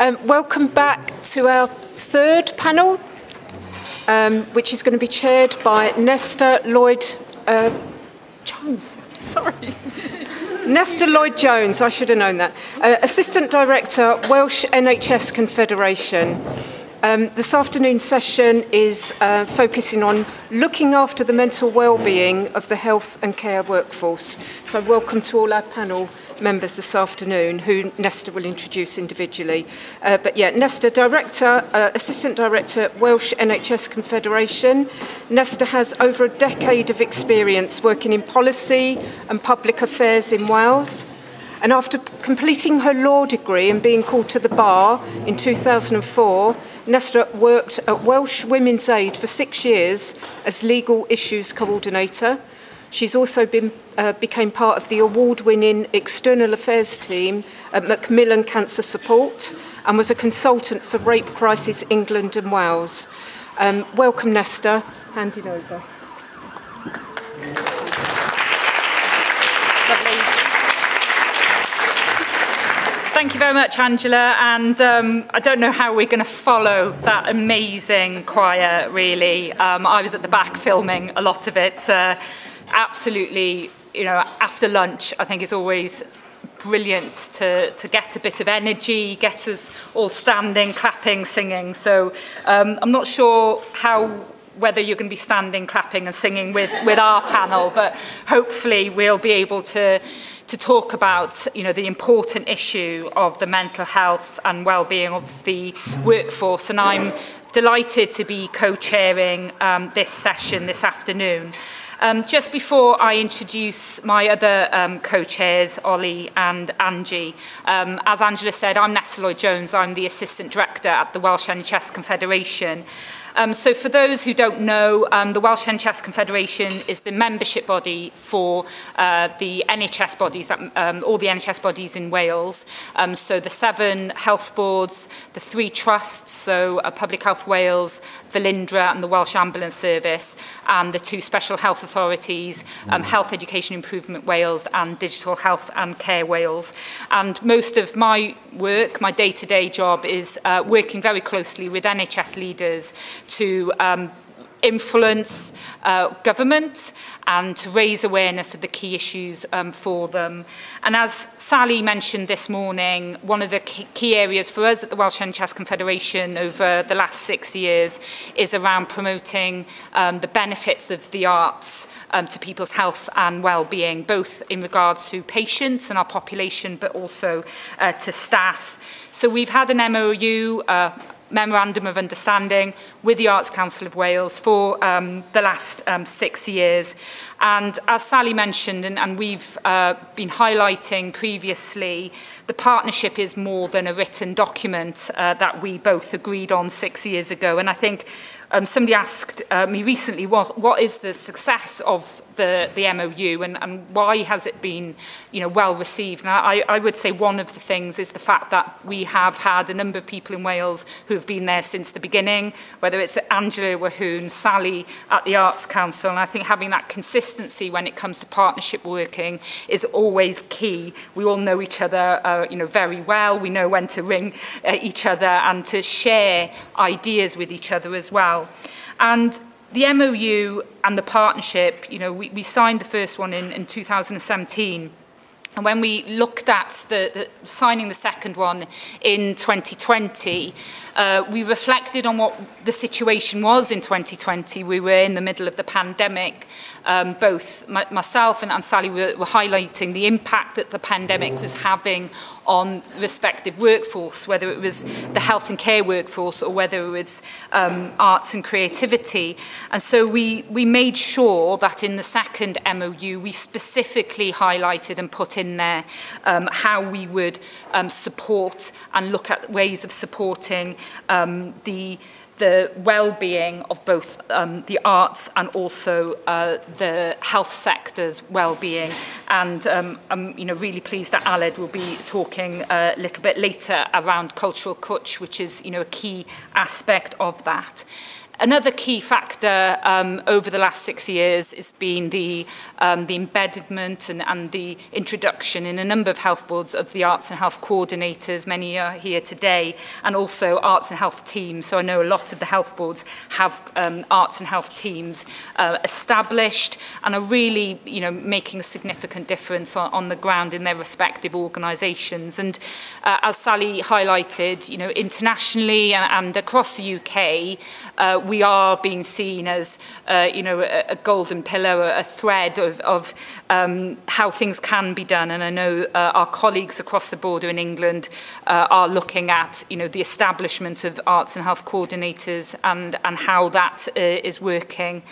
Um, welcome back to our third panel, um, which is going to be chaired by Nesta Lloyd uh, Jones. Sorry. Nesta Lloyd Jones, I should have known that. Uh, Assistant Director, Welsh NHS Confederation. Um, this afternoon session is uh, focusing on looking after the mental well-being of the health and care workforce. So welcome to all our panel members this afternoon who Nesta will introduce individually. Uh, but yeah, Nesta, Director, uh, Assistant Director, Welsh NHS Confederation. Nesta has over a decade of experience working in policy and public affairs in Wales. And after completing her law degree and being called to the bar in 2004, Nesta worked at Welsh Women's Aid for six years as legal issues coordinator. She's also been, uh, became part of the award-winning external affairs team at Macmillan Cancer Support and was a consultant for Rape Crisis England and Wales. Um, welcome, Nesta. Handing over. Thank you very much, Angela. And um, I don't know how we're going to follow that amazing choir, really. Um, I was at the back filming a lot of it. Uh, absolutely, you know, after lunch, I think it's always brilliant to, to get a bit of energy, get us all standing, clapping, singing. So um, I'm not sure how whether you're going to be standing, clapping and singing with, with our panel, but hopefully we'll be able to to talk about you know, the important issue of the mental health and well-being of the workforce. And I'm delighted to be co-chairing um, this session this afternoon. Um, just before I introduce my other um, co-chairs, Ollie and Angie, um, as Angela said, I'm Nesta Lloyd-Jones. I'm the Assistant Director at the Welsh NHS Confederation. Um, so for those who don't know, um, the Welsh NHS Confederation is the membership body for uh, the NHS bodies, that, um, all the NHS bodies in Wales. Um, so the seven health boards, the three trusts, so uh, Public Health Wales, Velindre and the Welsh Ambulance Service, and the two special health authorities, um, Health Education Improvement Wales and Digital Health and Care Wales. And most of my work, my day-to-day -day job, is uh, working very closely with NHS leaders to um, influence uh, government and to raise awareness of the key issues um, for them. And as Sally mentioned this morning, one of the key areas for us at the Welsh NHS Confederation over the last six years is around promoting um, the benefits of the arts um, to people's health and well-being, both in regards to patients and our population, but also uh, to staff. So we've had an MOU, uh, Memorandum of Understanding with the Arts Council of Wales for um, the last um, six years. And as Sally mentioned, and, and we've uh, been highlighting previously, the partnership is more than a written document uh, that we both agreed on six years ago. And I think um, somebody asked uh, me recently, what, what is the success of the, the MOU and, and why has it been you know, well received? Now, I, I would say one of the things is the fact that we have had a number of people in Wales who have been there since the beginning, whether it's Angela WAHWN, Sally at the Arts Council, and I think having that consistency when it comes to partnership working is always key. We all know each other uh, you know, very well. We know when to ring uh, each other and to share ideas with each other as well. And the MOU and the partnership, you know, we, we signed the first one in, in 2017. And when we looked at the, the signing the second one in 2020, uh, we reflected on what the situation was in 2020. We were in the middle of the pandemic. Um, both my, myself and, and Sally were, were highlighting the impact that the pandemic was having on respective workforce, whether it was the health and care workforce or whether it was um, arts and creativity. And so we, we made sure that in the second MOU, we specifically highlighted and put in there um, how we would um, support and look at ways of supporting um, the the well-being of both um, the arts and also uh, the health sector's well-being. And um, I'm you know, really pleased that Aled will be talking a little bit later around cultural Cwtch, which is you know, a key aspect of that. Another key factor um, over the last six years has been the, um, the embedment and, and the introduction in a number of health boards of the arts and health coordinators, many are here today, and also arts and health teams. So I know a lot of the health boards have um, arts and health teams uh, established and are really you know, making a significant difference on, on the ground in their respective organisations. And uh, as Sally highlighted, you know, internationally and, and across the UK, uh, we are being seen as, uh, you know, a, a golden pillar, a, thread of, of um, how things can be done. And I know uh, our colleagues across the border in England uh, are looking at, you know, the establishment of arts and health coordinators and, and how that uh, is working.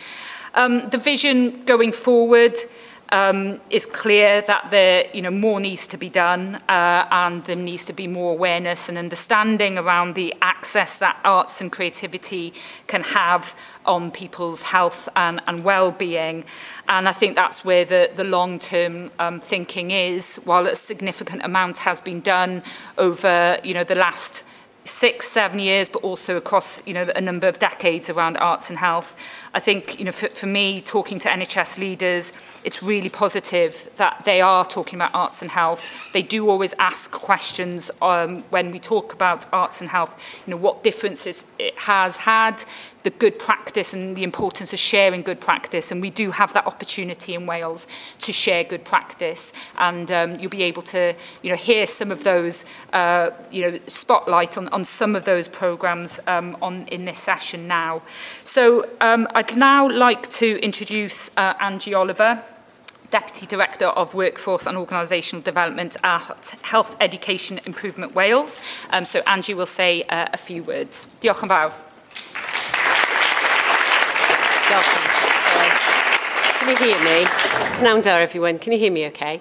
Um, the vision going forward, um, is clear that there, you know, more needs to be done uh, and there needs to be more awareness and understanding around the access that arts and creativity can have on people's health and, and well-being. And I think that's where the, the long-term um, thinking is, while a significant amount has been done over, you know, the last six, seven years, but also across you know, a number of decades around arts and health. I think you know, for, for me, talking to NHS leaders, it's really positive that they are talking about arts and health. They do always ask questions um, when we talk about arts and health, you know, what differences it has had, the good practice and the importance of sharing good practice. And we do have that opportunity in Wales to share good practice. And um, you'll be able to, you know, hear some of those, uh, you know, spotlight on, on some of those programs um, on in this session now. So um, I'd now like to introduce uh, Angie Oliver. Deputy Director of Workforce and Organisational Development at Health Education Improvement Wales. Um, so Angie will say uh, a few words. Diolch yn fawr. Can you hear me? Now, everyone. Can you hear me okay?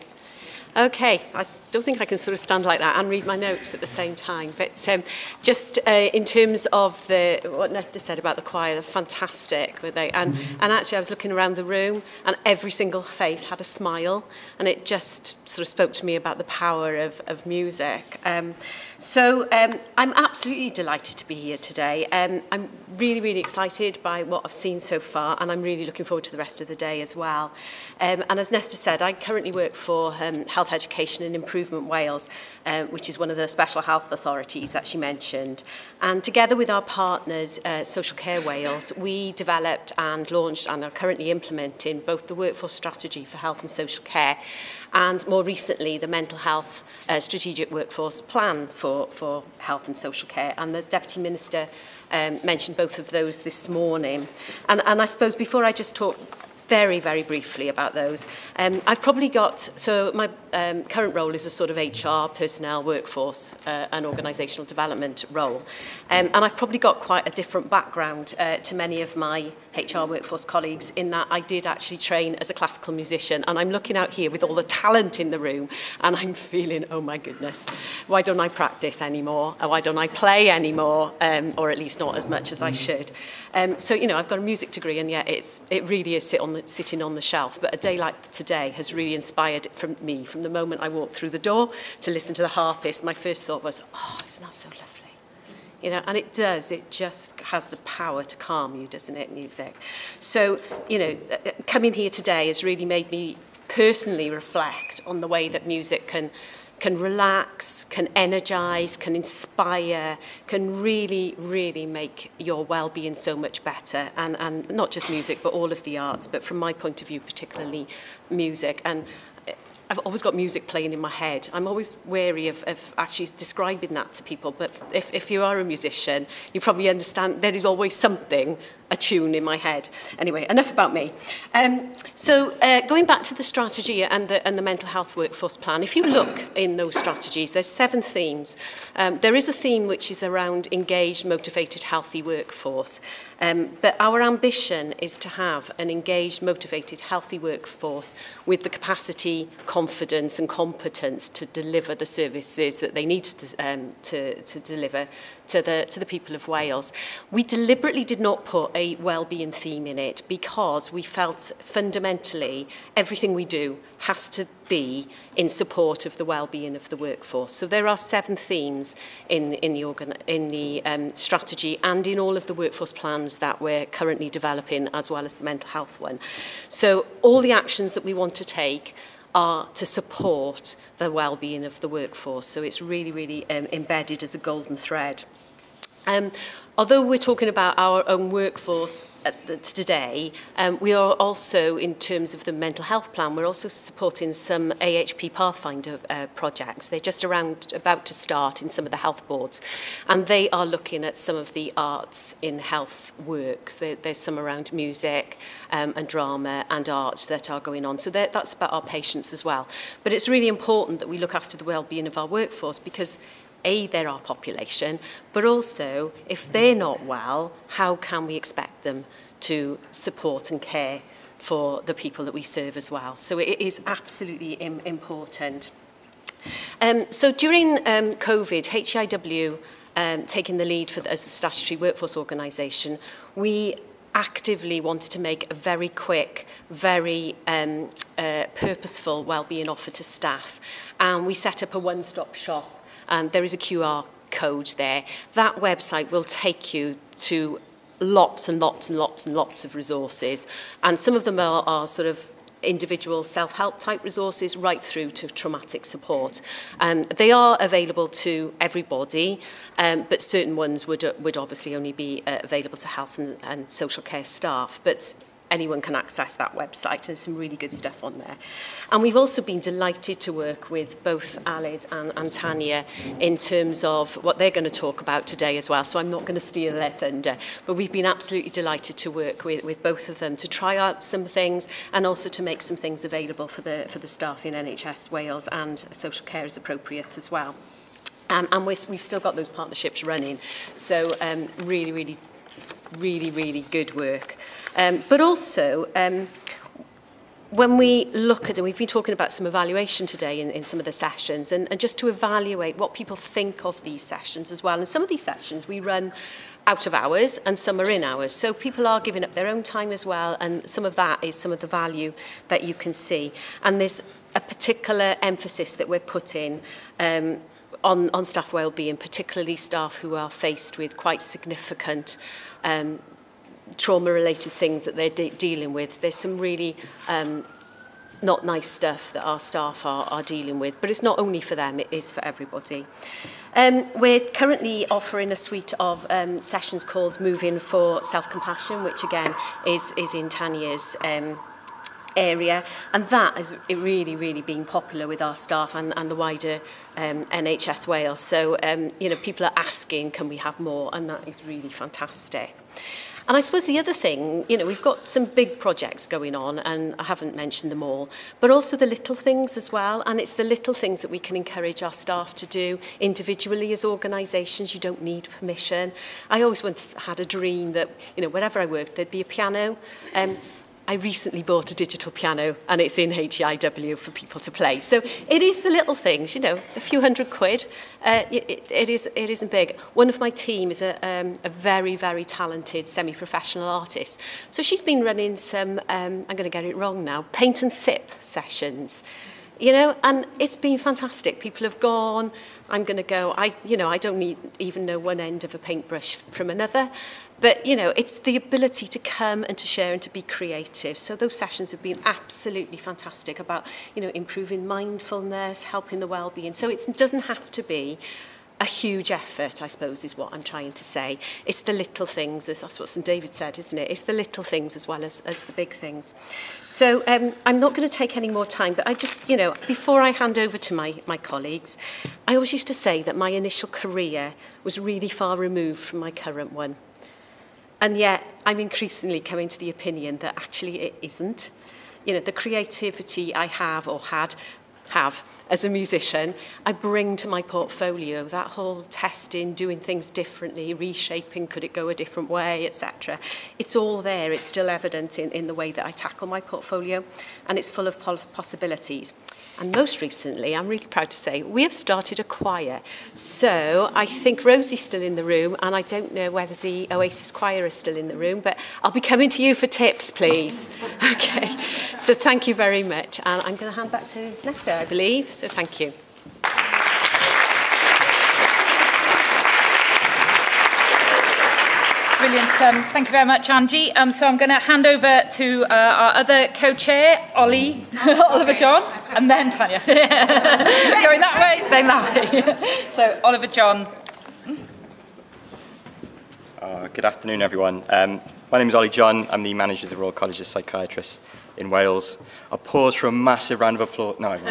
Okay, I don't think I can sort of stand like that and read my notes at the same time. But um, just uh, in terms of the what Nesta said about the choir, they're fantastic, were they? And, mm-hmm. and actually, I was looking around the room, and every single face had a smile, and it just sort of spoke to me about the power of, of music. Um, so um, I'm absolutely delighted to be here today. Um, I'm really, really excited by what I've seen so far, and I'm really looking forward to the rest of the day as well. Um, and as Nesta said, I currently work for um, Health Education and Improvement Improvement Wales, uh, which is one of the special health authorities that she mentioned. And together with our partners, uh, Social Care Wales, we developed and launched and are currently implementing both the Workforce Strategy for Health and Social Care and more recently the Mental Health uh, Strategic Workforce Plan for, for Health and Social Care. And the Deputy Minister um, mentioned both of those this morning. And, and I suppose before I just talk very, very briefly about those. Um, I've probably got, so my um, current role is a sort of HR, personnel, workforce uh, and organisational development role. Um, and I've probably got quite a different background uh, to many of my HR workforce colleagues in that I did actually train as a classical musician. And I'm looking out here with all the talent in the room and I'm feeling, oh my goodness, why don't I practice anymore? Or why don't I play anymore? Um, or at least not as much as I should. Um, so, you know, I've got a music degree and yet it's, it really is sit on the, sitting on the shelf. But a day like today has really inspired from me. From the moment I walked through the door to listen to the harpist, my first thought was, oh, isn't that so lovely? You know, and it does. It just has the power to calm you, doesn't it, music? So, you know, coming here today has really made me personally reflect on the way that music can can relax, can energize, can inspire, can really, really make your well-being so much better. And, and not just music, but all of the arts, but from my point of view, particularly music. And I've always got music playing in my head. I'm always wary of, of actually describing that to people, but if, if you are a musician, you probably understand there is always something a tune in my head. Anyway, enough about me. Um, so uh, going back to the strategy and the, and the mental health workforce plan, if you look in those strategies, there's seven themes. Um, there is a theme which is around engaged, motivated, healthy workforce. Um, but our ambition is to have an engaged, motivated, healthy workforce with the capacity, confidence confidence and competence to deliver the services that they need to, um, to, to deliver to the, to the people of Wales. We deliberately did not put a well-being theme in it because we felt fundamentally everything we do has to be in support of the well-being of the workforce. So there are seven themes in, in the, organ, in the um, strategy and in all of the workforce plans that we're currently developing as well as the mental health one. So all the actions that we want to take are to support the well-being of the workforce. So it's really, really um, embedded as a golden thread. Um, although we're talking about our own workforce at the, today, um, we are also, in terms of the mental health plan, we're also supporting some AHP Pathfinder uh, projects. They're just around about to start in some of the health boards, and they are looking at some of the arts in health works. There, there's some around music um, and drama and art that are going on. So that's about our patients as well. But it's really important that we look after the well-being of our workforce because A, they're our population, but also if they're not well, how can we expect them to support and care for the people that we serve as well? So it is absolutely Im important. Um, so during um, COVID, HEIW um, taking the lead for the, as the statutory workforce organisation, we actively wanted to make a very quick, very um, uh, purposeful wellbeing offer to staff. And we set up a one-stop shop um, there is a QR code there. That website will take you to lots and lots and lots and lots of resources. And some of them are, are sort of individual self-help type resources right through to traumatic support. Um, they are available to everybody, um, but certain ones would, would obviously only be uh, available to health and, and social care staff. But anyone can access that website. There's some really good stuff on there. And we've also been delighted to work with both Alid and, and Tanya in terms of what they're going to talk about today as well. So I'm not going to steal their thunder, but we've been absolutely delighted to work with, with both of them to try out some things and also to make some things available for the, for the staff in NHS Wales and social care is appropriate as well. Um, and we've still got those partnerships running. So um, really, really really, really good work. Um, but also, um, when we look at, and we've been talking about some evaluation today in, in some of the sessions, and, and just to evaluate what people think of these sessions as well. And some of these sessions we run out of hours and some are in hours. So people are giving up their own time as well, and some of that is some of the value that you can see. And there's a particular emphasis that we're putting um, on, on staff wellbeing, particularly staff who are faced with quite significant um, trauma-related things that they're de dealing with. There's some really um, not nice stuff that our staff are, are dealing with, but it's not only for them, it is for everybody. Um, we're currently offering a suite of um, sessions called Moving for Self-Compassion, which again is, is in Tanya's um, area and that is really really being popular with our staff and and the wider um NHS Wales so um you know people are asking can we have more and that is really fantastic And I suppose the other thing, you know, we've got some big projects going on, and I haven't mentioned them all, but also the little things as well. And it's the little things that we can encourage our staff to do individually as organisations. You don't need permission. I always once had a dream that, you know, wherever I worked, there'd be a piano. Um, I recently bought a digital piano and it's in HEIW for people to play. So it is the little things, you know, a few hundred quid. Uh, it, it, is, it isn't big. One of my team is a, um, a very, very talented semi-professional artist. So she's been running some, um, I'm going to get it wrong now, paint and sip sessions. you know and it's been fantastic people have gone i'm going to go i you know i don't need, even know one end of a paintbrush from another But, you know, it's the ability to come and to share and to be creative. So those sessions have been absolutely fantastic about, you know, improving mindfulness, helping the well-being. So it doesn't have to be a huge effort, I suppose, is what I'm trying to say. It's the little things, as that's what St David said, isn't it? It's the little things as well as, as the big things. So um, I'm not going to take any more time, but I just, you know, before I hand over to my, my colleagues, I always used to say that my initial career was really far removed from my current one. And yet, I'm increasingly coming to the opinion that actually it isn't. You know, the creativity I have or had have as a musician, I bring to my portfolio that whole testing, doing things differently, reshaping, could it go a different way, etc. It's all there, it's still evident in, in the way that I tackle my portfolio, and it's full of possibilities. And most recently, I'm really proud to say, we have started a choir. So I think Rosie's still in the room, and I don't know whether the Oasis choir is still in the room, but I'll be coming to you for tips, please. okay. So thank you very much. And I'm going to hand back to Nesta, I believe. So thank you. Brilliant. Um, thank you very much, Angie. Um, so I'm going to hand over to uh, our other co-chair, Ollie, Oliver John, and then Tanya. Going that way, then that way. so Oliver John. Uh, good afternoon, everyone. Um, my name is Ollie John. I'm the manager of the Royal College of Psychiatrists in Wales. I'll pause for a massive round of applause. No, I won't.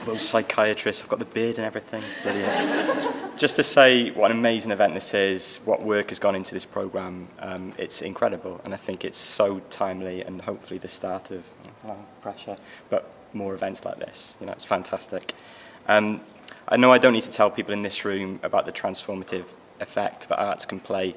All those psychiatrists, I've got the beard and everything. It's brilliant just to say what an amazing event this is, what work has gone into this program, um, it's incredible, and I think it's so timely and hopefully the start of uh, pressure, but more events like this. You know, it's fantastic. Um, I know I don't need to tell people in this room about the transformative effect that arts can play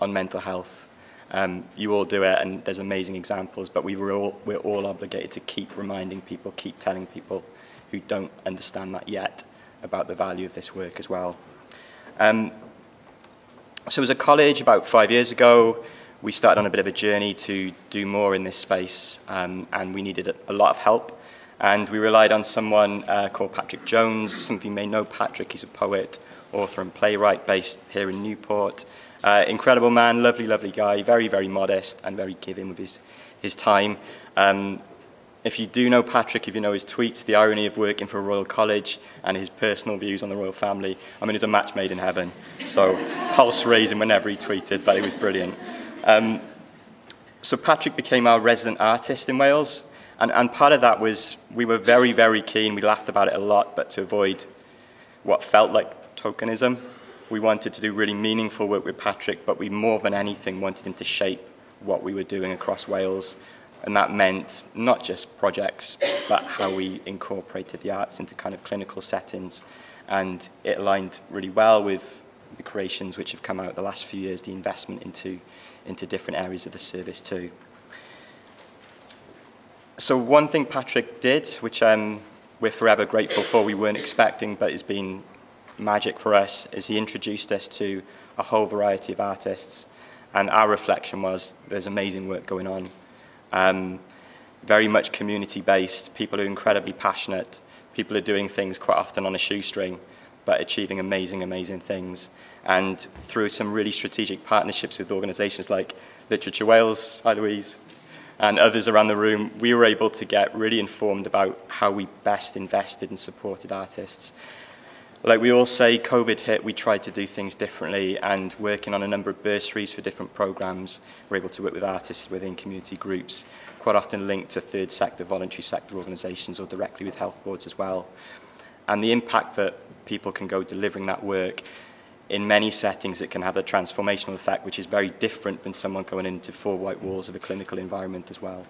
on mental health. Um, you all do it, and there's amazing examples, but we were all, we're all obligated to keep reminding people, keep telling people who don't understand that yet about the value of this work as well. Um, so as a college, about five years ago, we started on a bit of a journey to do more in this space, um, and we needed a, a, lot of help. And we relied on someone uh, called Patrick Jones. Some of you may know Patrick. He's a poet, author, and playwright based here in Newport. Uh, incredible man, lovely, lovely guy, very, very modest and very giving with his, his time. Um, if you do know Patrick, if you know his tweets, the irony of working for a royal college and his personal views on the royal family, I mean, it's a match made in heaven. So, pulse raising whenever he tweeted, but it was brilliant. Um, so, Patrick became our resident artist in Wales, and, and part of that was we were very, very keen, we laughed about it a lot, but to avoid what felt like tokenism. We wanted to do really meaningful work with Patrick, but we more than anything wanted him to shape what we were doing across Wales and that meant not just projects, but how we incorporated the arts into kind of clinical settings. And it aligned really well with the creations which have come out the last few years, the investment into, into different areas of the service too. So one thing Patrick did, which um, we're forever grateful for, we weren't expecting, but has been magic for us, is he introduced us to a whole variety of artists. And our reflection was there's amazing work going on um, very much community based. People are incredibly passionate. People are doing things quite often on a shoestring, but achieving amazing, amazing things. And through some really strategic partnerships with organisations like Literature Wales, hi Louise, and others around the room, we were able to get really informed about how we best invested and supported artists like we all say, COVID hit, we tried to do things differently and working on a number of bursaries for different programs, we're able to work with artists within community groups, quite often linked to third sector, voluntary sector organisations or directly with health boards as well. And the impact that people can go delivering that work in many settings it can have a transformational effect which is very different than someone going into four white walls of a clinical environment as well.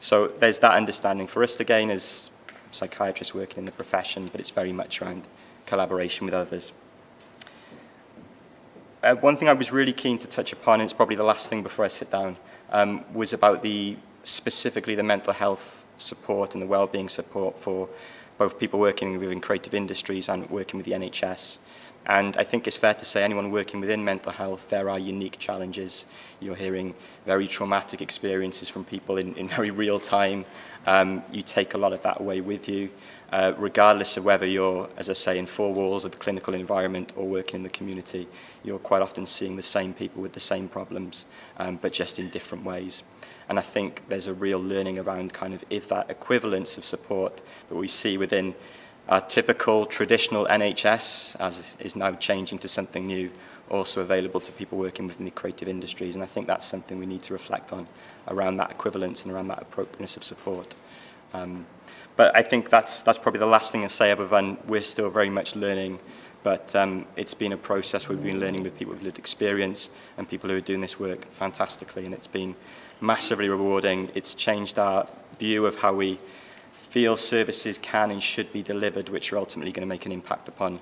So there's that understanding for us again as psychiatrists working in the profession, but it's very much around collaboration with others. Uh, one thing I was really keen to touch upon, and it's probably the last thing before I sit down, um, was about the specifically the mental health support and the well-being support for both people working within creative industries and working with the NHS. And I think it's fair to say anyone working within mental health, there are unique challenges. You're hearing very traumatic experiences from people in, in very real time. Um, you take a lot of that away with you. Uh, regardless of whether you're, as I say, in four walls of a clinical environment or working in the community, you're quite often seeing the same people with the same problems, um, but just in different ways. And I think there's a real learning around kind of if that equivalence of support that we see within our typical traditional NHS, as is now changing to something new, also available to people working within the creative industries. And I think that's something we need to reflect on around that equivalence and around that appropriateness of support. Um, but I think that's, that's probably the last thing to say other than we're still very much learning. But um, it's been a process we've been learning with people with lived experience and people who are doing this work fantastically. And it's been massively rewarding. It's changed our view of how we feel services can and should be delivered, which are ultimately going to make an impact upon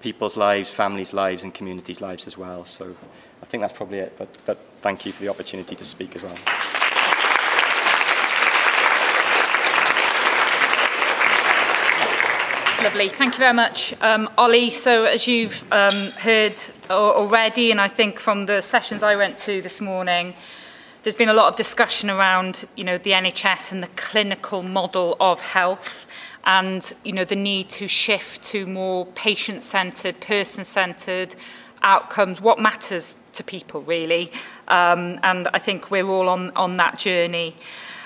people's lives, families' lives, and communities' lives as well. So I think that's probably it, but, but thank you for the opportunity to speak as well. Lovely. Thank you very much, um, Ollie. So, as you've um, heard already, and I think from the sessions I went to this morning, there's been a lot of discussion around, you know, the NHS and the clinical model of health, and you know, the need to shift to more patient-centred, person-centred outcomes. What matters to people, really? Um, and I think we're all on on that journey.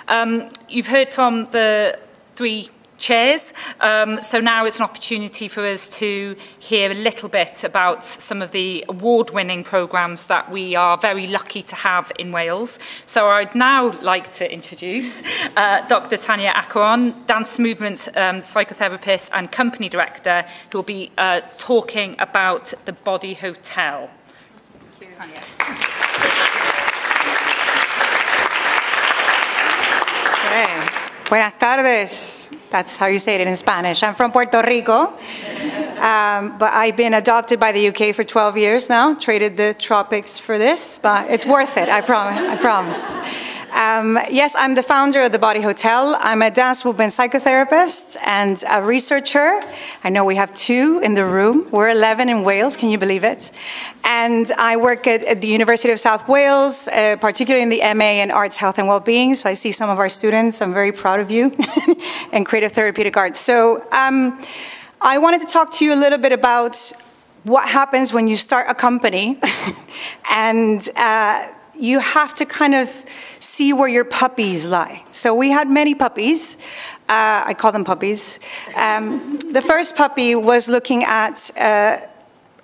Um, you've heard from the three chairs. Um, so now it's an opportunity for us to hear a little bit about some of the award-winning programmes that we are very lucky to have in Wales. So I'd now like to introduce uh, Dr Tanya Acheron, dance movement um, psychotherapist and company director, who will be uh, talking about the Body Hotel. Thank you. Tanya. Okay. Buenas tardes. That's how you say it in Spanish. I'm from Puerto Rico, um, but I've been adopted by the UK for 12 years now. Traded the tropics for this, but it's worth it. I promise. I promise. Um, yes, I'm the founder of the Body Hotel. I'm a dance movement psychotherapist and a researcher. I know we have two in the room. We're 11 in Wales, can you believe it? And I work at, at the University of South Wales, uh, particularly in the MA in Arts, Health and Wellbeing. So I see some of our students. I'm very proud of you and creative therapeutic arts. So um, I wanted to talk to you a little bit about what happens when you start a company and uh, you have to kind of see where your puppies lie. So we had many puppies. Uh, I call them puppies. Um, the first puppy was looking at uh,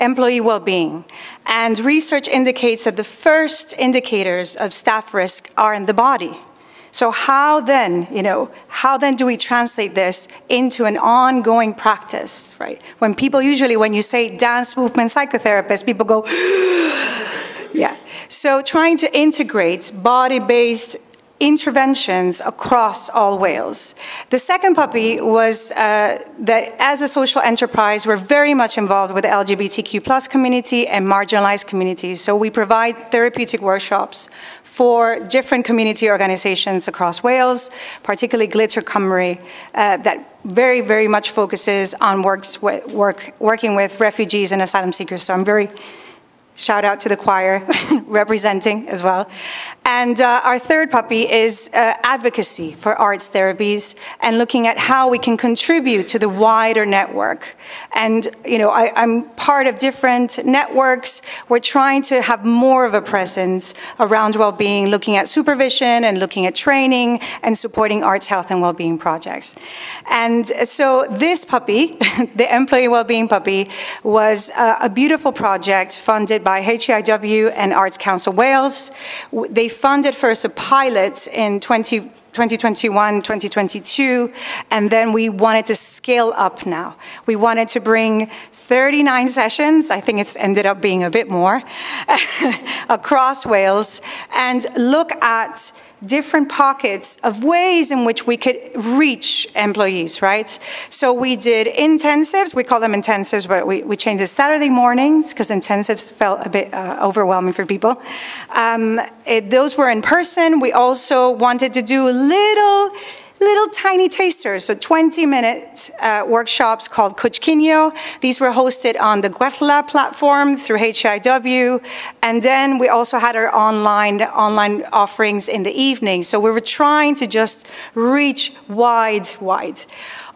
employee well-being, and research indicates that the first indicators of staff risk are in the body. So how then, you know, how then do we translate this into an ongoing practice, right? When people usually, when you say dance movement psychotherapist, people go, yeah. So trying to integrate body-based interventions across all Wales. The second puppy was uh, that as a social enterprise, we're very much involved with the LGBTQ plus community and marginalized communities. So we provide therapeutic workshops for different community organizations across Wales, particularly Glitter Cymru, uh, that very, very much focuses on works, work, working with refugees and asylum seekers. So I'm very Shout out to the choir representing as well. And uh, our third puppy is uh, advocacy for arts therapies and looking at how we can contribute to the wider network. And, you know, I, am part of different networks. We're trying to have more of a presence around well-being, looking at supervision and looking at training and supporting arts, health, and well-being projects. And so this puppy, the employee well-being puppy, was uh, a beautiful project funded by HEIW and Arts Council Wales. They funded first a pilot in 20, 2021, 2022, and then we wanted to scale up now. We wanted to bring 39 sessions, I think it's ended up being a bit more, across Wales, and look at different pockets of ways in which we could reach employees, right? So we did intensives, we call them intensives, but we, we changed it Saturday mornings because intensives felt a bit uh, overwhelming for people. Um, it, those were in person. We also wanted to do a little little tiny tasters, so 20 minute uh, workshops called Cuchquinho. These were hosted on the Gwella platform through HEIW. And then we also had our online, online offerings in the evening. So we were trying to just reach wide, wide.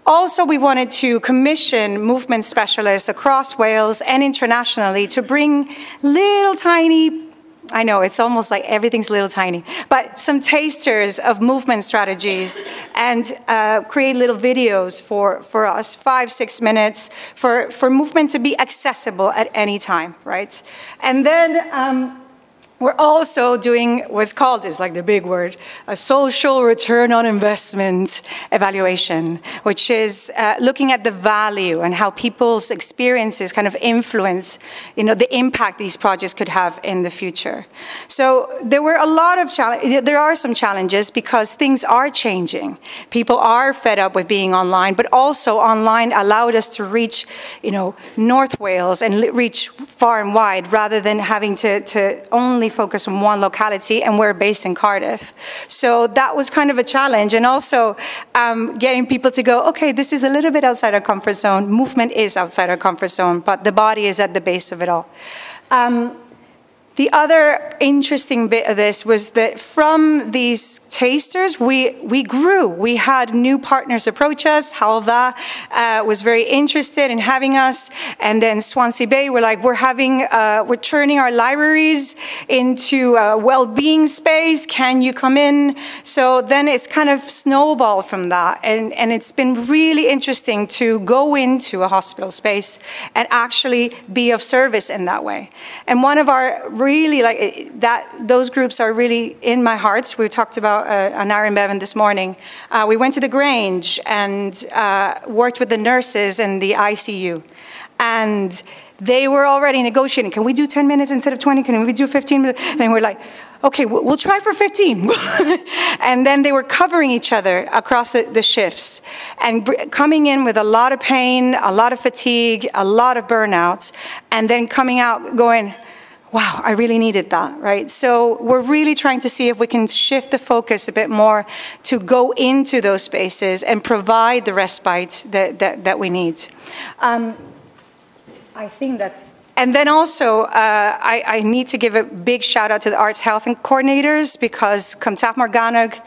Also, we wanted to commission movement specialists across Wales and internationally to bring little tiny I know it's almost like everything's little tiny, but some tasters of movement strategies and uh, create little videos for, for us, five, six minutes, for, for movement to be accessible at any time, right? And then um, we're also doing what's called is like the big word a social return on investment evaluation which is uh, looking at the value and how people's experiences kind of influence you know the impact these projects could have in the future. So there were a lot of challenges there are some challenges because things are changing. People are fed up with being online but also online allowed us to reach you know north wales and reach far and wide rather than having to, to only focus on one locality, and we're based in Cardiff. So that was kind of a challenge. And also um, getting people to go, okay, this is a little bit outside our comfort zone. Movement is outside our comfort zone, but the body is at the base of it all. Um, the other interesting bit of this was that from these tasters, we, we grew. We had new partners approach us. Halva uh, was very interested in having us. And then Swansea Bay, we're like, we're having, uh, we're turning our libraries into a well-being space. Can you come in? So then it's kind of snowballed from that. And, and it's been really interesting to go into a hospital space and actually be of service in that way. And one of our really like that. Those groups are really in my heart. We talked about uh, Aneurin Bevan this morning. Uh, we went to the Grange and uh, worked with the nurses in the ICU, and they were already negotiating. Can we do 10 minutes instead of 20? Can we do 15 minutes? And we're like, okay, we'll try for 15. and then they were covering each other across the, the shifts and coming in with a lot of pain, a lot of fatigue, a lot of burnouts, and then coming out going, wow, I really needed that, right? So we're really trying to see if we can shift the focus a bit more to go into those spaces and provide the respite that, that, that we need. Um, I think that's and then also, uh, I, I, need to give a big shout out to the arts health coordinators because Cwm Taf Morgannwg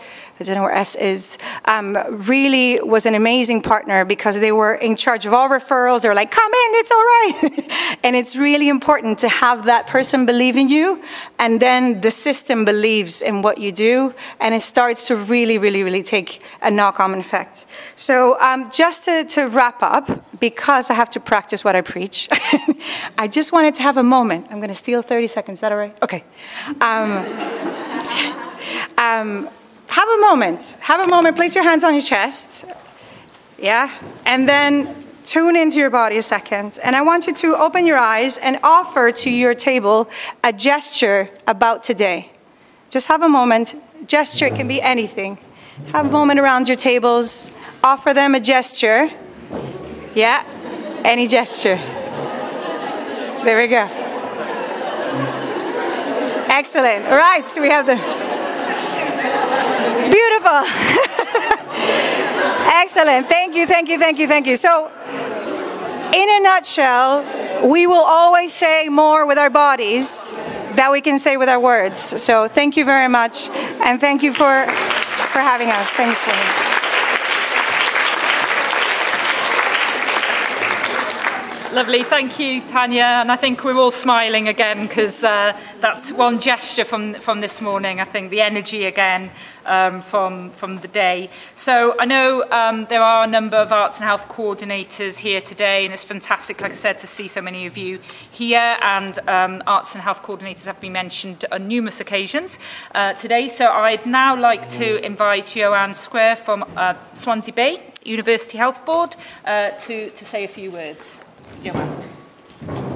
I don't know where S is, um, really was an amazing partner because they were in charge of all referrals. They were like, come in, it's all right. and it's really important to have that person believe in you, and then the system believes in what you do, and it starts to really, really, really take a knock-on effect. So um, just to, to wrap up, because I have to practice what I preach, I just wanted to have a moment. I'm going to steal 30 seconds. Is that all right? Okay. Um, um, have a moment. Have a moment. Place your hands on your chest. Yeah? And then tune into your body a second. And I want you to open your eyes and offer to your table a gesture about today. Just have a moment. Gesture can be anything. Have a moment around your tables. Offer them a gesture. Yeah? Any gesture. There we go. Excellent. All right, so we have the. Beautiful. Excellent. Thank you, thank you, thank you, thank you. So, in a nutshell, we will always say more with our bodies that we can say with our words. So, thank you very much, and thank you for, for having us. Thanks, Wayne. Lovely, thank you, Tanya. And I think we're all smiling again because uh, that's one gesture from, from this morning. I think the energy again um, from, from the day. So I know um, there are a number of arts and health coordinators here today, and it's fantastic, like I said, to see so many of you here. And um, arts and health coordinators have been mentioned on numerous occasions uh, today. So I'd now like to invite Joanne Square from uh, Swansea Bay University Health Board uh, to, to say a few words. Ja.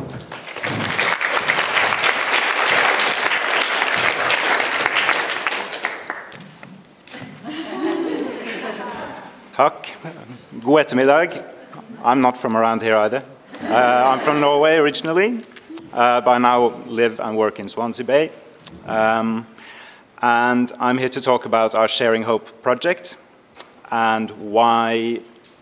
Takk. God ettermiddag. I'm not from around here either. Uh, I'm from Norway originally, uh, but I now live and work in Swansea Bay. Um, and I'm here to talk about our Sharing Hope project and why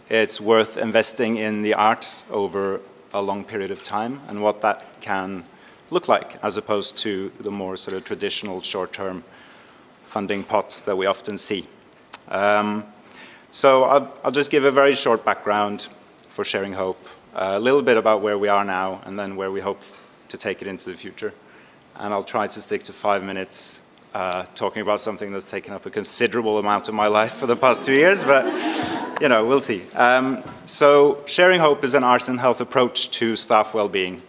it's worth investing in the arts over a long period of time and what that can look like as opposed to the more sort of traditional short-term funding pots that we often see. Um, so I'll, I'll, just give a very short background for Sharing Hope, a little bit about where we are now and then where we hope to take it into the future. And I'll try to stick to five minutes uh, talking about something that's taken up a considerable amount of my life for the past two years, but you know, we'll see. Um, so, Sharing Hope is an arts and health approach to staff well-being,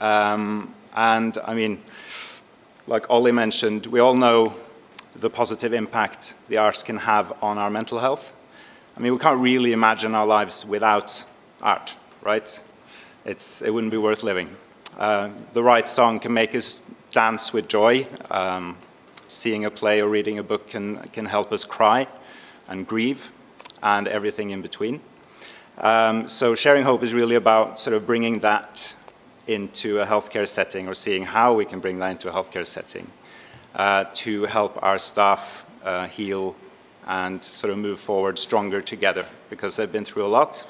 um, and I mean, like Ollie mentioned, we all know the positive impact the arts can have on our mental health. I mean, we can't really imagine our lives without art, right? It's, it wouldn't be worth living. Uh, the right song can make us dance with joy. Um, seeing a play or reading a book can, can help us cry and grieve and everything in between. Um, so sharing hope is really about sort of bringing that into a healthcare setting or seeing how we can bring that into a healthcare setting uh, to help our staff uh, heal and sort of move forward stronger together because they've been through a lot.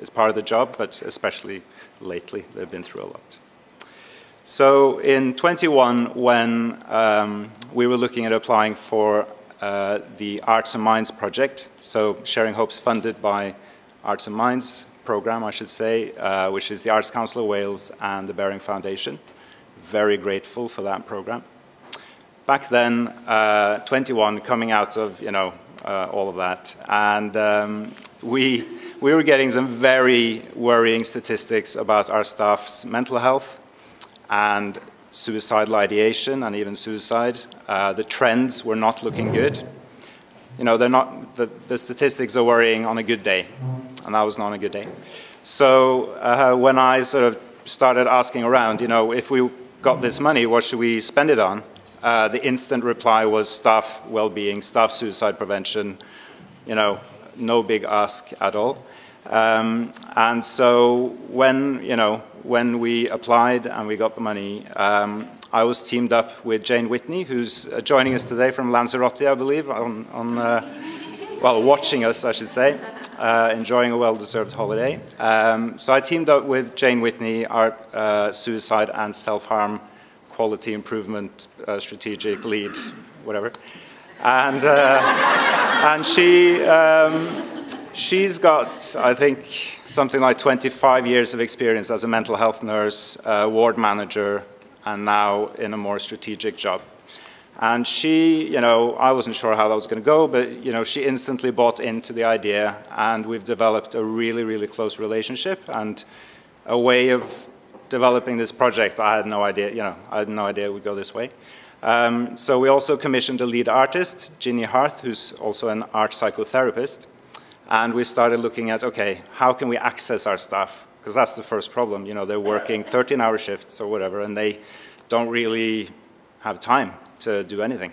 It's part of the job, but especially lately, they've been through a lot. So in 21, when um, we were looking at applying for uh, the Arts and Minds project, so Sharing Hope's funded by Arts and Minds program, I should say, uh, which is the Arts Council of Wales and the Baring Foundation. Very grateful for that program. Back then, uh, 21, coming out of, you know, uh, all of that, and um, we, we were getting some very worrying statistics about our staff's mental health, and suicidal ideation and even suicide. Uh, the trends were not looking good. You know, they're not, the, the, statistics are worrying on a good day, and that was not a good day. So uh, when I sort of started asking around, you know, if we got this money, what should we spend it on? Uh, the instant reply was staff well-being, staff suicide prevention, you know, no big ask at all. Um, and so when, you know, when we applied and we got the money, um, I was teamed up with Jane Whitney, who's uh, joining us today from Lanzarote, I believe, on, on uh, well, watching us, I should say, uh, enjoying a well-deserved holiday. Um, so I teamed up with Jane Whitney, our uh, suicide and self-harm quality improvement uh, strategic lead, whatever. And, uh, and she, um, She's got, I think, something like 25 years of experience as a mental health nurse, uh, ward manager, and now in a more strategic job. And she, you know, I wasn't sure how that was going to go, but, you know, she instantly bought into the idea, and we've developed a really, really close relationship and a way of developing this project. I had no idea, you know, I had no idea it would go this way. Um, so we also commissioned a lead artist, Ginny Harth, who's also an art psychotherapist. And we started looking at, okay, how can we access our staff? Because that's the first problem. You know, they're working 13-hour shifts or whatever, and they don't really have time to do anything,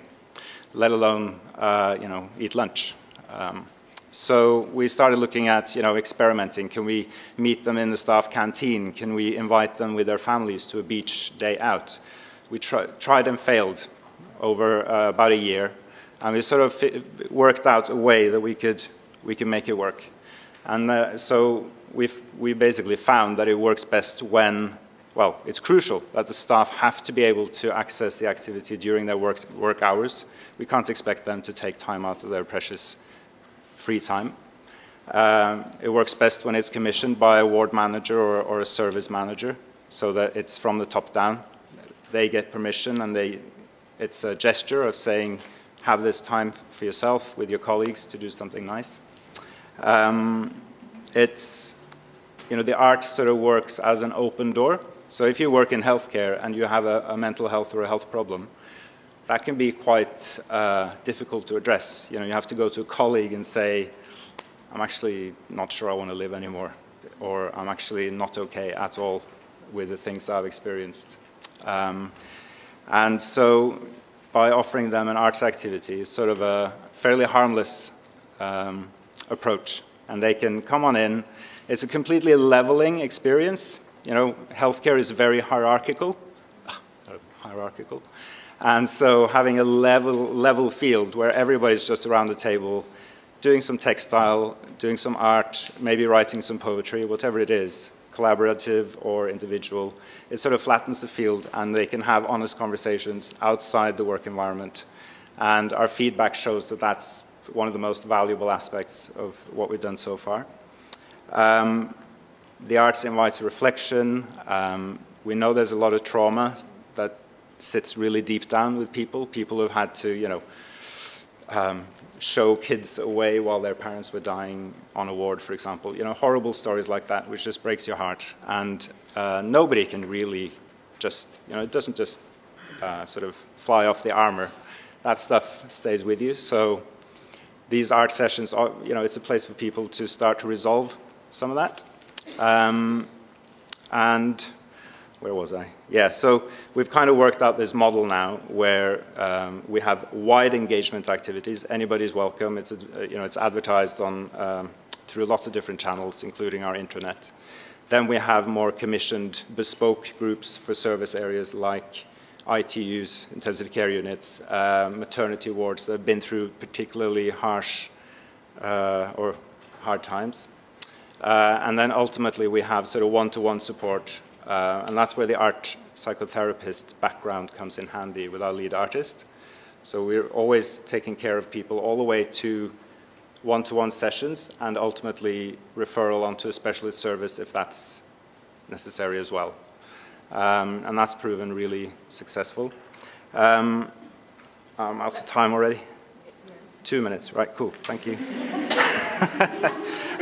let alone, uh, you know, eat lunch. Um, so we started looking at, you know, experimenting. Can we meet them in the staff canteen? Can we invite them with their families to a beach day out? We try, tried and failed over uh, about a year, and we sort of worked out a way that we could we can make it work. And uh, so we we basically found that it works best when, well, it's crucial that the staff have to be able to access the activity during their work, work hours. We can't expect them to take time out of their precious free time. Um, it works best when it's commissioned by a ward manager or, or a service manager, so that it's from the top down. They get permission and they, it's a gesture of saying, have this time for yourself with your colleagues to do something nice. Um, it's, you know, the art sort of works as an open door. So if you work in healthcare and you have a, a mental health or a health problem, that can be quite uh, difficult to address. You know, you have to go to a colleague and say, I'm actually not sure I want to live anymore, or I'm actually not okay at all with the things I've experienced. Um, and so by offering them an arts activity, it's sort of a fairly harmless um, approach. And they can come on in. It's a completely leveling experience. You know, healthcare is very hierarchical. hierarchical. And so having a level, level field where everybody's just around the table doing some textile, doing some art, maybe writing some poetry, whatever it is, collaborative or individual, it sort of flattens the field and they can have honest conversations outside the work environment. And our feedback shows that that's one of the most valuable aspects of what we've done so far. Um, the arts invites reflection. Um, we know there's a lot of trauma sits really deep down with people. People who've had to, you know, um, show kids away while their parents were dying on a ward, for example. You know, horrible stories like that, which just breaks your heart. And uh, nobody can really just, you know, it doesn't just uh, sort of fly off the armor. That stuff stays with you. So these art sessions, are, you know, it's a place for people to start to resolve some of that. Um, and where was I? Yeah, so we've kind of worked out this model now where um, we have wide engagement activities. Anybody's welcome. It's, a, you know, it's advertised on, um, through lots of different channels, including our intranet. Then we have more commissioned bespoke groups for service areas like ITUs, intensive care units, uh, maternity wards that have been through particularly harsh uh, or hard times. Uh, and then ultimately we have sort of one-to-one -one support uh, and that's where the art psychotherapist background comes in handy with our lead artist. So we're always taking care of people all the way to one-to-one sessions and ultimately referral onto a specialist service if that's necessary as well. Um, and that's proven really successful. Um, I'm out of time already. Two minutes, right, cool, thank you.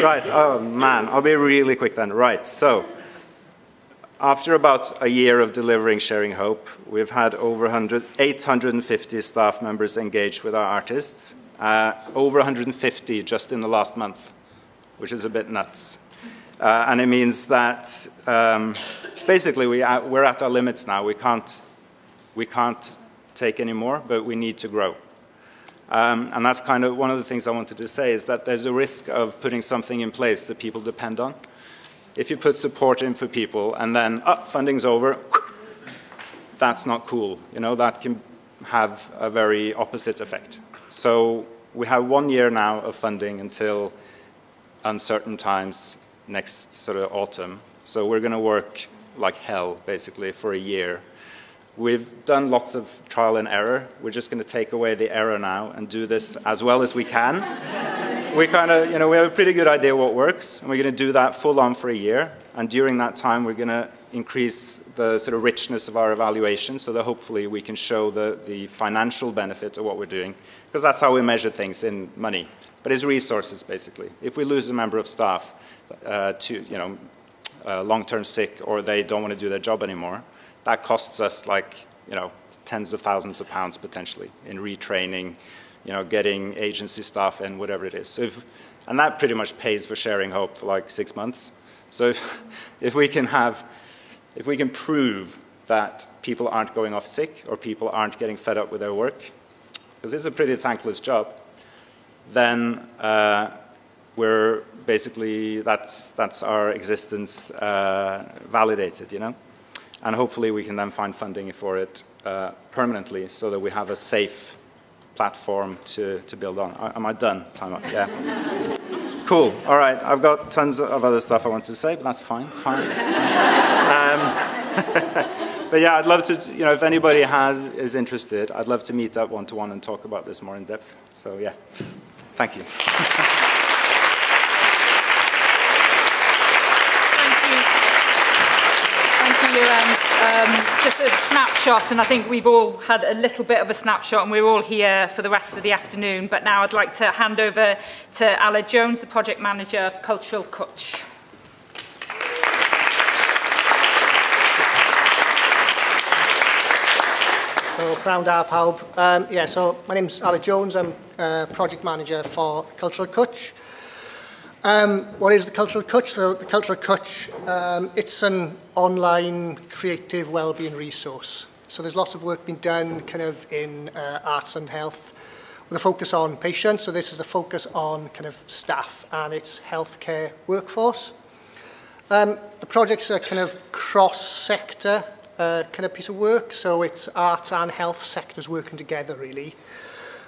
right, oh man, I'll be really quick then. Right, so after about a year of delivering Sharing Hope, we've had over 850 staff members engaged with our artists, uh, over 150 just in the last month, which is a bit nuts. Uh, and it means that um, basically we are, we're at our limits now. We can't, we can't take any more, but we need to grow. Um, and that's kind of one of the things I wanted to say is that there's a risk of putting something in place that people depend on if you put support in for people and then, oh, funding's over, that's not cool. You know, that can have a very opposite effect. So we have one year now of funding until uncertain times next sort of autumn. So we're going to work like hell, basically, for a year. We've done lots of trial and error. We're just going to take away the error now and do this as well as we can we kind of, you know, we have a pretty good idea what works, and we're going to do that full on for a year. And during that time, we're going to increase the sort of richness of our evaluation so that hopefully we can show the, the financial benefit of what we're doing, because that's how we measure things in money. But it's resources, basically. If we lose a member of staff uh, to, you know, uh, long-term sick or they don't want to do their job anymore, that costs us like, you know, tens of thousands of pounds potentially in retraining, you know, getting agency staff and whatever it is. So if, and that pretty much pays for sharing hope for like six months. So if, if we can have, if we can prove that people aren't going off sick or people aren't getting fed up with their work, because it's a pretty thankless job, then uh, we're basically, that's, that's our existence uh, validated, you know? And hopefully we can then find funding for it uh, permanently so that we have a safe platform to, to build on. Am I done? Time up. Yeah. cool. All right. I've got tons of other stuff I want to say, but that's fine. Fine. um, but yeah, I'd love to, you know, if anybody has, is interested, I'd love to meet up one to one and talk about this more in depth. So yeah, thank you. Thank you, um, um, just a snapshot, and I think we've all had a little bit of a snapshot, and we're all here for the rest of the afternoon. But now I'd like to hand over to Ala Jones, the project manager of Cultural Cwtch. So, Prynhawn da. Um, yeah, so my name's Ala Jones. I'm uh, project manager for Cultural Cwtch. Um, what is the Cultural Coach? So the Cultural Coach, um, it's an online creative wellbeing resource. So there's lots of work being done kind of in uh, arts and health with a focus on patients. So this is a focus on kind of staff and its healthcare workforce. Um, the project's a kind of cross-sector uh, kind of piece of work. So it's arts and health sectors working together really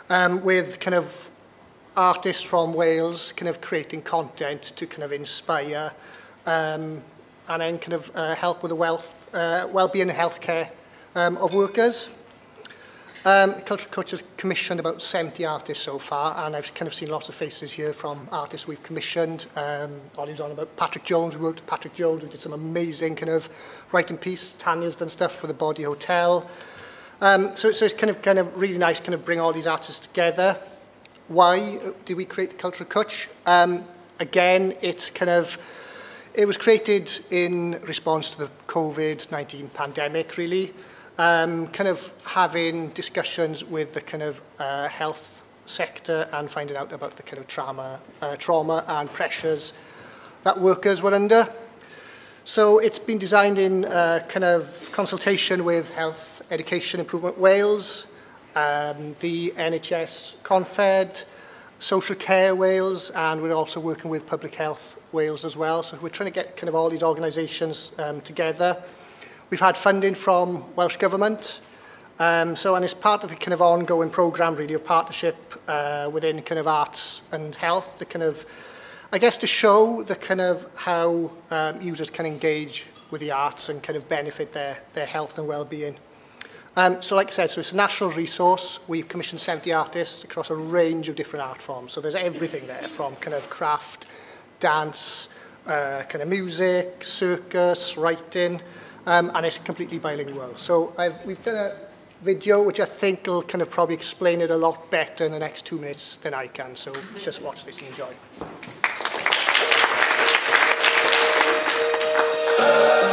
um, with kind of artists from Wales kind of creating content to kind of inspire um, and then kind of uh, help with the wealth, uh, well-being and healthcare um, of workers. Um, Cultural has commissioned about 70 artists so far, and I've kind of seen lots of faces here from artists we've commissioned. Um, Ollie's on about Patrick Jones, we worked with Patrick Jones, we did some amazing kind of writing piece. Tanya's done stuff for the Body Hotel. Um, so, so it's kind of, kind of really nice kind of bring all these artists together why do we create the culture of Kutch? Um, again, it's kind of, it was created in response to the COVID-19 pandemic, really. Um, kind of having discussions with the kind of uh, health sector and finding out about the kind of trauma, uh, trauma and pressures that workers were under. So it's been designed in uh, kind of consultation with Health Education Improvement Wales, um, the NHS Confed, Social Care Wales, and we're also working with Public Health Wales as well. So we're trying to get kind of all these organisations um, together. We've had funding from Welsh Government, Um, so, and it's part of the kind of ongoing programme really, of partnership uh, within kind of arts and health, to kind of, I guess, to show the kind of how um, users can engage with the arts and kind of benefit their, their health and well-being. Um, so like I said, so it's a national resource. We've commissioned 70 artists across a range of different art forms. So there's everything there from kind of craft, dance, uh, kind of music, circus, writing, um, and it's completely bilingual. So I've, we've done a video which I think will kind of probably explain it a lot better in the next two minutes than I can. So just watch this and enjoy. Uh...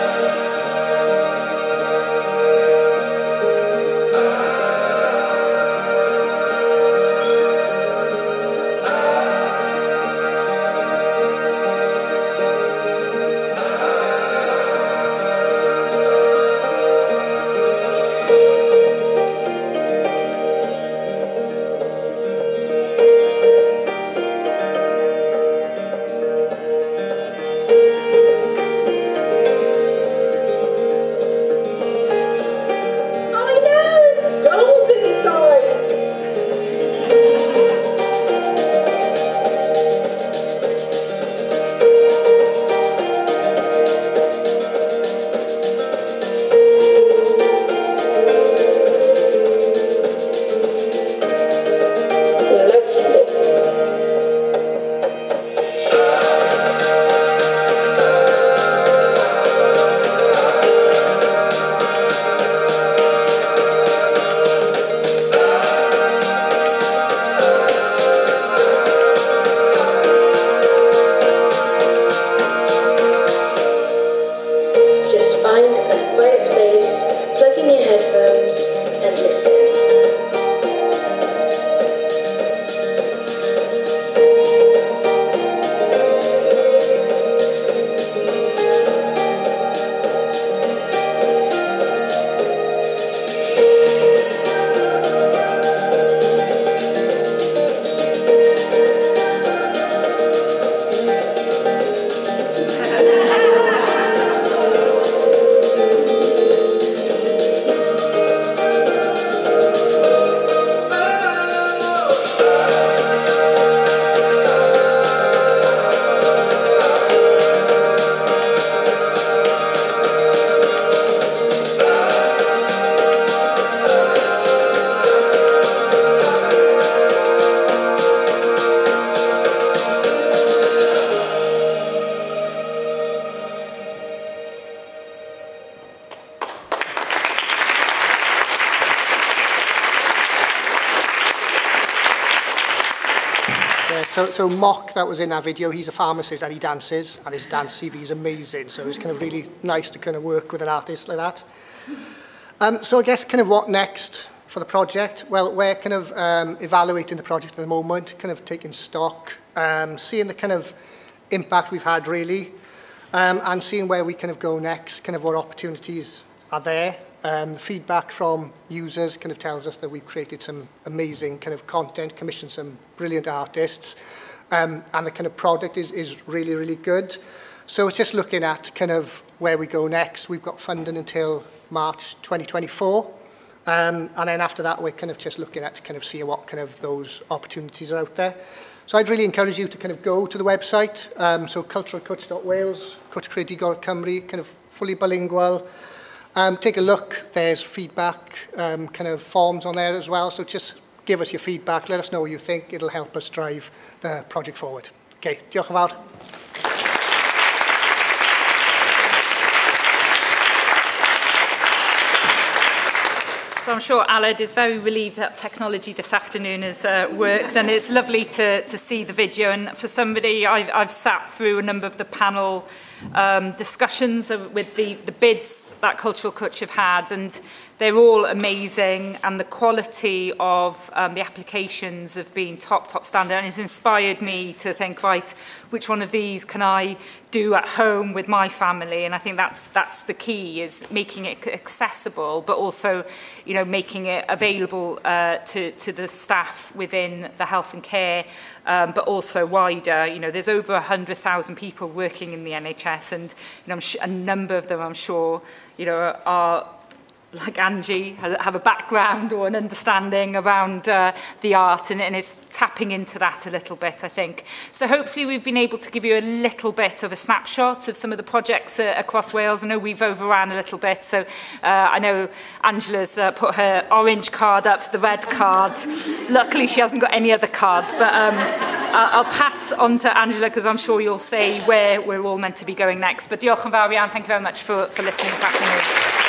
so Mock, that was in that video, he's a pharmacist and he dances, and his dance CV is amazing, so it's kind of really nice to kind of work with an artist like that. Um, so I guess kind of what next for the project? Well, we're kind of um, evaluating the project at the moment, kind of taking stock, um, seeing the kind of impact we've had really, um, and seeing where we kind of go next, kind of what opportunities are there. Um, feedback from users kind of tells us that we've created some amazing kind of content, commissioned some brilliant artists, um, and the kind of product is, is really, really good. So it's just looking at kind of where we go next. We've got funding until March 2024. Um, and then after that, we're kind of just looking at kind of see what kind of those opportunities are out there. So I'd really encourage you to kind of go to the website. Um, so culturalcoach.wales, coachcreadigol.cymru, kind of fully bilingual. Um, take a look. There's feedback, um, kind of forms on there as well. So just give us your feedback. Let us know what you think. It'll help us drive the project forward. Okay, diolch yn fawr. So I'm sure Aled is very relieved that technology this afternoon has uh, worked and it's lovely to, to see the video and for somebody I've, I've sat through a number of the panel um, discussions with the, the bids that Cultural Cwtch have had and they're all amazing, and the quality of um, the applications have been top, top standard, and it's inspired me to think, right, which one of these can I do at home with my family? And I think that's that's the key is making it accessible, but also, you know, making it available uh, to to the staff within the health and care, um, but also wider. You know, there's over 100,000 people working in the NHS, and you know, a number of them, I'm sure, you know, are like Angie, have a background or an understanding around uh, the art and, and is tapping into that a little bit, I think. So hopefully we've been able to give you a little bit of a snapshot of some of the projects uh, across Wales. I know we've overran a little bit, so uh, I know Angela's uh, put her orange card up, the red card. Luckily she hasn't got any other cards, but um, I'll pass on to Angela because I'm sure you'll say where we're all meant to be going next. But diolch yn fawr iawn, thank you very much for, for listening this afternoon.